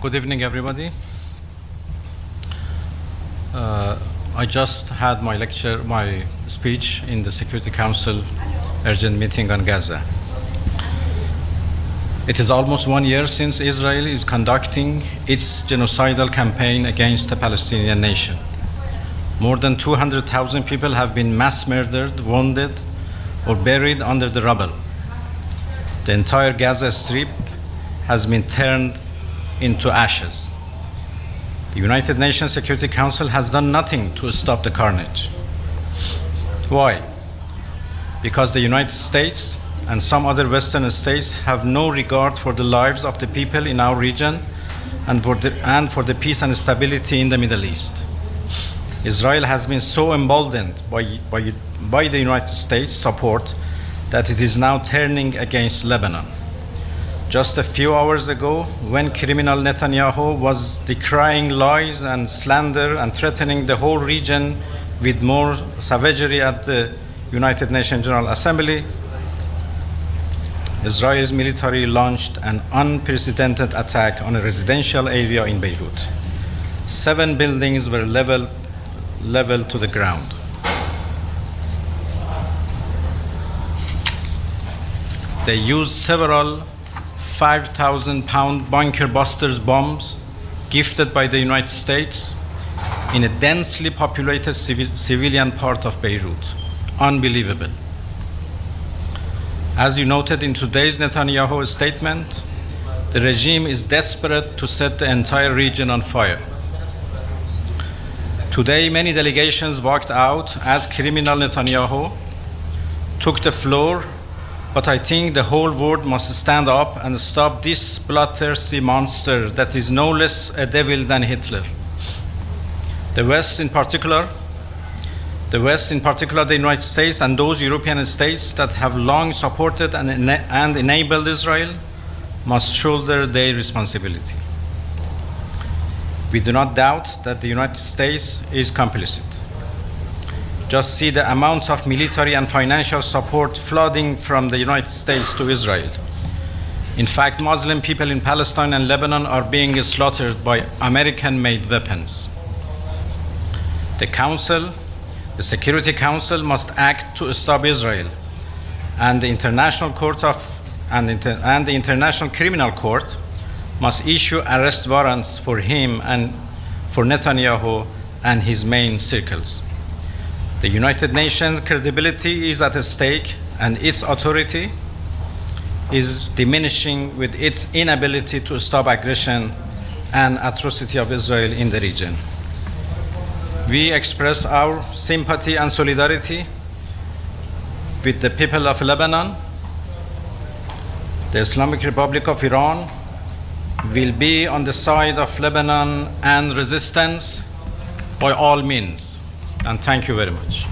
Good evening, everybody. Uh, I just had my lecture, my speech in the Security Council urgent meeting on Gaza. It is almost one year since Israel is conducting its genocidal campaign against the Palestinian nation. More than 200,000 people have been mass murdered, wounded, or buried under the rubble. The entire Gaza Strip has been turned into ashes. The United Nations Security Council has done nothing to stop the carnage. Why? Because the United States and some other Western states have no regard for the lives of the people in our region and for the, and for the peace and stability in the Middle East. Israel has been so emboldened by, by, by the United States support that it is now turning against Lebanon. Just a few hours ago, when criminal Netanyahu was decrying lies and slander and threatening the whole region with more savagery at the United Nations General Assembly, Israel's military launched an unprecedented attack on a residential area in Beirut. Seven buildings were leveled, leveled to the ground. They used several 5,000 pound bunker busters bombs gifted by the United States in a densely populated civil, civilian part of Beirut. Unbelievable. As you noted in today's Netanyahu statement, the regime is desperate to set the entire region on fire. Today, many delegations walked out as criminal Netanyahu took the floor but I think the whole world must stand up and stop this bloodthirsty monster that is no less a devil than Hitler. The West, in particular, the West, in particular the United States and those European states that have long supported and, ena- and enabled Israel, must shoulder their responsibility. We do not doubt that the United States is complicit just see the amount of military and financial support flooding from the United States to Israel. In fact, Muslim people in Palestine and Lebanon are being slaughtered by American made weapons. The Council, the Security Council, must act to stop Israel, and the International Court of and, inter, and the International Criminal Court must issue arrest warrants for him and for Netanyahu and his main circles. The United Nations credibility is at stake, and its authority is diminishing with its inability to stop aggression and atrocity of Israel in the region. We express our sympathy and solidarity with the people of Lebanon. The Islamic Republic of Iran will be on the side of Lebanon and resistance by all means and thank you very much.